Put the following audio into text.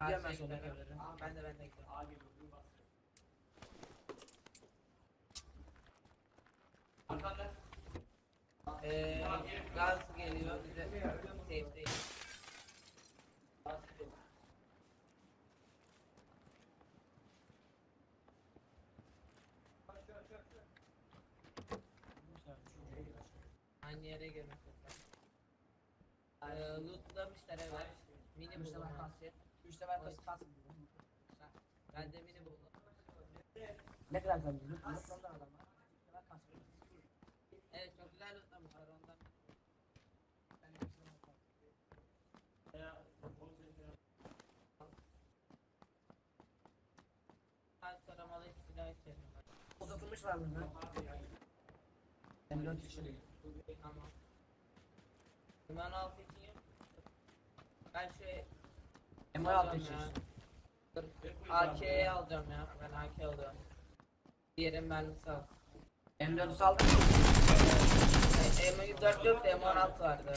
Ben şey evlere. Ben de ben de gidiyorum. Ee, gaz geliyor bize. Safe'deyiz. Aynı yere girmek yok. Ee, lootlamışlar evet. Mini ben. Üç sefer kas kas. Ben de mini buldum. Ne kadar. Üç sefer kas. Evet çok güzel lootlamışlar ondan. Ben hepsini. Kaç taramalı silah içerim. Uzatılmış var burada. M4 için. Tamam. Liman altı için yok. Ben şey M16 alacağım ya. Dur, AK'yi alacağım ya. Ben AK alıyorum. Diğerin mermisi az. M4'ü saldım. E, M24 yok da M16 vardı.